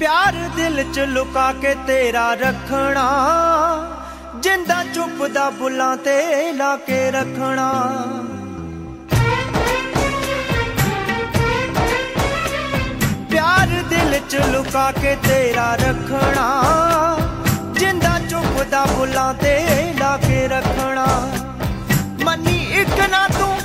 ਪਿਆਰ ਦਿਲ ਚ ਲੁਕਾ ਕੇ ਤੇਰਾ ਰੱਖਣਾ, ਜਿੰਦਾ ਚੁੱਪਦਾ ਬੁੱਲਾਂ ਤੇ ਲਾ ਕੇ ਰੱਖਣਾ। ਪਿਆਰ ਦਿਲ ਚ ਲੁਕਾ ਕੇ ਤੇਰਾ ਰੱਖਣਾ, ਜਿੰਦਾ ਚੁੱਪਦਾ ਬੁੱਲਾਂ ਤੇ ਲਾ ਕੇ ਰੱਖਣਾ। ਮੰਨੀ ਇੱਕ ਨਾ ਤੂੰ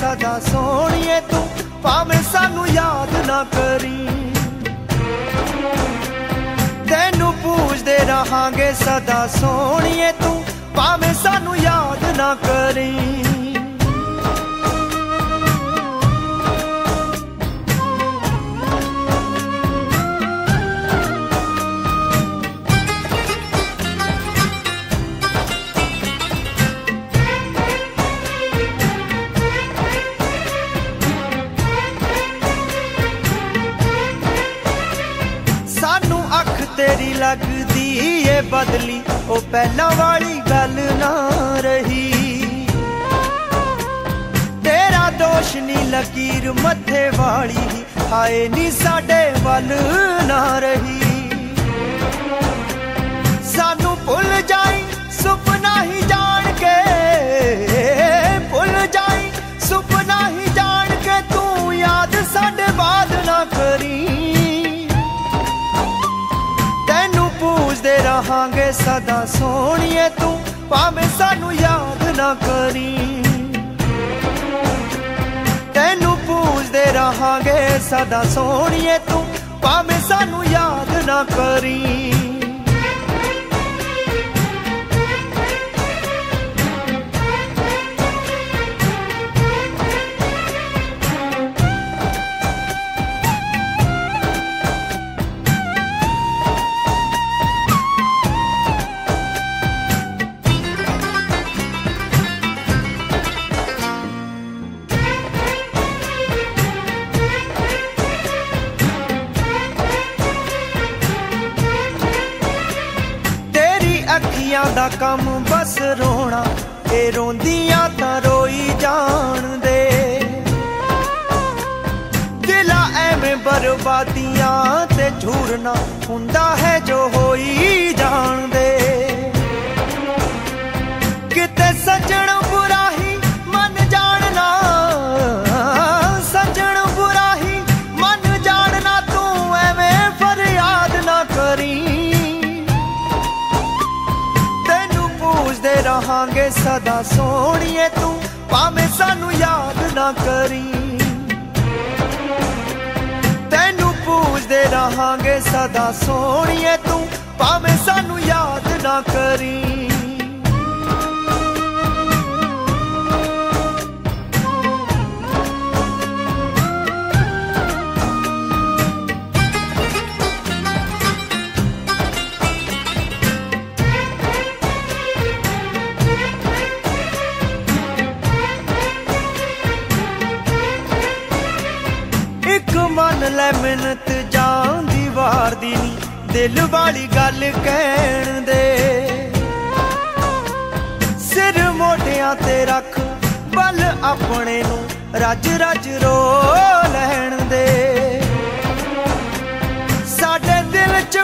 ਸਦਾ ਸੋਹਣੀਏ ਤੂੰ, ਭਾਵੇਂ ਸਾਨੂੰ ਯਾਦ ਨਾ ਕਰੀ। ਤੈਨੂੰ ਪੂਜਦੇ ਰਹਾਂਗੇ ਸਦਾ ਸੋਹਣੀਏ ਤੂੰ, ਭਾਵੇਂ ਸਾਨੂੰ ਯਾਦ ਨਾ ਕਰੀ। ਲੱਗਦੀ ਏ ਬਦਲੀ, ਉਹ ਪਹਿਲਾਂ ਵਾਲੀ ਗੱਲ ਨਾ ਰਹੀ। ਤੇਰਾ ਦੋਸ਼ ਨਹੀਂ ਲਕੀਰ ਮੱਥੇ ਵਾਲੀ, ਹਾਏ ਨੀ ਸਾਡੇ ਵੱਲ ਨਾ ਰਹੀ। ਸਾਨੂੰ ਭੁੱਲ ਜਾਈ ਰਹਾਂਗੇ ਸਦਾ ਸੋਹਣੀਏ ਤੂੰ, ਭਾਵੇਂ ਸਾਨੂੰ ਯਾਦ ਨਾ ਕਰੀ। ਤੈਨੂੰ ਪੂਜਦੇ ਰਹਾਂਗੇ ਸਦਾ ਸੋਹਣੀਏ ਤੂੰ, ਭਾਵੇਂ ਸਾਨੂੰ ਯਾਦ ਨਾ ਕਰੀ। ਦਾ ਕੰਮ ਬਸ ਰੋਣਾ, ਇਹ ਰੋਂਦੀਆਂ ਤਾਂ ਰੋਈ ਜਾਣ ਦੇ ਦਿਲਾ ਐਵੇਂ ਬਰਬਾਦੀਆਂ ਤੇ ਝੂਰਨਾ ਹੁੰਦਾ ਹੈ ਜੋ ਹੋਈ ਰਹਾਂਗੇ ਸਦਾ ਸੋਹਣੀਏ ਤੂੰ, ਭਾਵੇਂ ਸਾਨੂੰ ਯਾਦ ਨਾ ਕਰੀ। ਤੈਨੂੰ ਪੂਜਦੇ ਰਹਾਂਗੇ ਸਦਾ ਸੋਹਣੀਏ ਤੂੰ, ਭਾਵੇਂ ਸਾਨੂੰ ਯਾਦ ਨਾ ਕਰੀ। ਮੰਨ ਲੈ ਮਿੰਨਤ ਨੀ, ਦਿਲ ਵਾਲੀ ਗੱਲ ਕਹਿਣ ਦੇ। ਸਿਰ ਮੋਢਿਆਂ ਤੇ ਰੱਖ, ਬਲ ਆਪਣੇ ਨੂੰ, ਰੱਜ ਰੱਜ ਰੋ ਲੈਣ ਦੇ। ਸਾਡੇ ਦਿਲ ਚ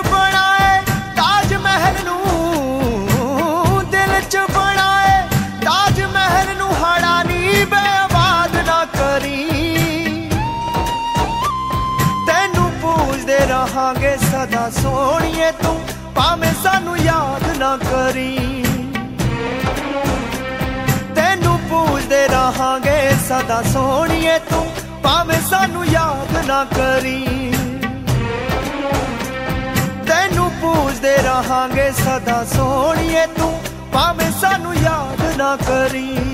ਰਹਾਂਗੇ ਸਦਾ ਸੋਹਣੀਏ ਤੂੰ, ਭਾਵੇਂ ਸਾਨੂੰ ਯਾਦ ਨਾ ਕਰੀ। ਤੈਨੂੰ ਪੂਜਦੇ ਰਹਾਂਗੇ ਸਦਾ ਸੋਹਣੀਏ ਤੂੰ, ਭਾਵੇਂ ਸਾਨੂੰ ਯਾਦ ਨਾ ਕਰੀ। ਤੈਨੂੰ ਪੂਜਦੇ ਰਹਾਂਗੇ ਸਦਾ ਸੋਹਣੀਏ ਤੂੰ, ਭਾਵੇਂ ਸਾਨੂੰ ਯਾਦ ਨਾ ਕਰੀ।